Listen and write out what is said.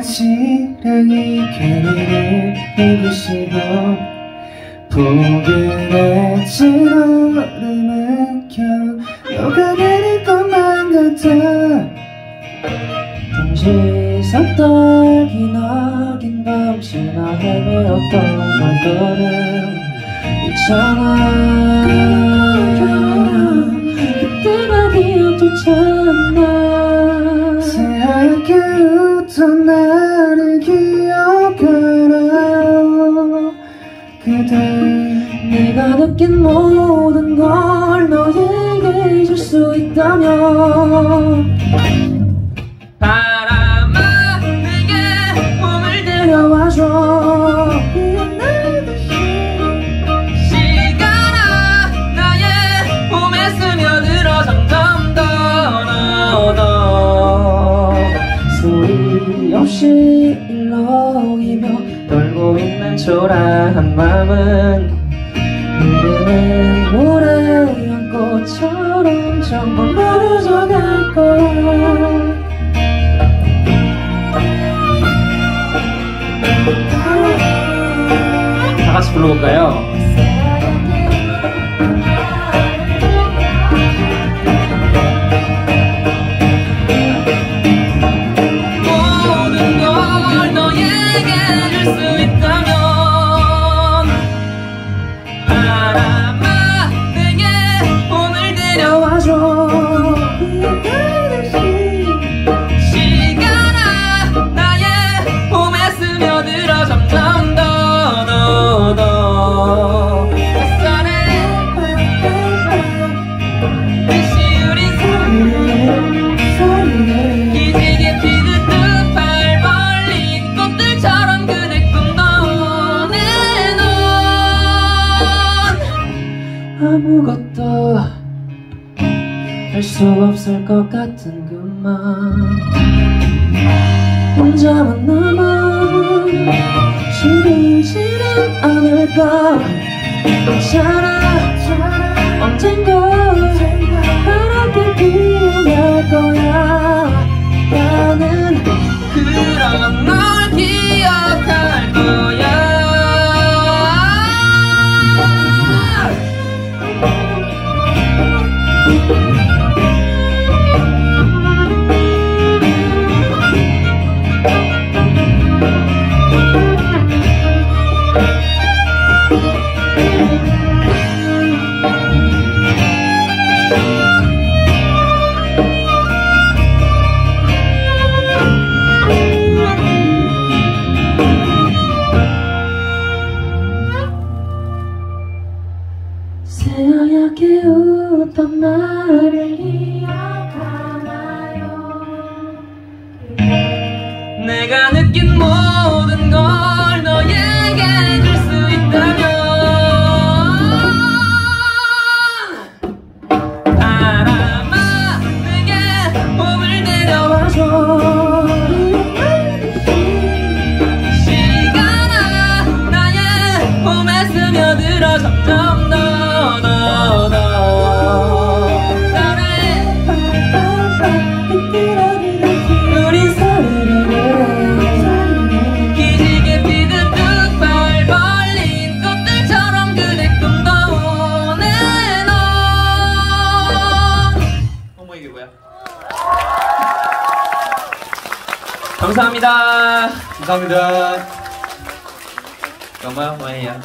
시랑이 괜히를 입으시고 포근해진 얼음은 겨 녹아내릴 것만 같아. 잠시 섰던 기나긴 밤 지나 헤매었던 발걸음 있잖아 내가 느낀 모든 걸 너에게 줄수 있다면 있는 초라한 맘은 흐르는 노래한 꽃처럼 전부 멀어져 갈 거야 다 같이 불러볼까요? 기억나듯이 시간아 나의 몸에 스며들어 점점 더더더. 햇살에 다시 우린 소리를 기지개 피듯 두팔 벌린 꽃들처럼 그대 꿈도 내넌 아무것도 할 수 없을 것 같은 그만. 혼자만 남아 지리지는 않을까 괜찮아. 언젠가 파랗게 피어 새하얗게 웃던 나를 기억하나요? 내가 느낀 모든 감사합니다 감사합니다. 정말 뭐예요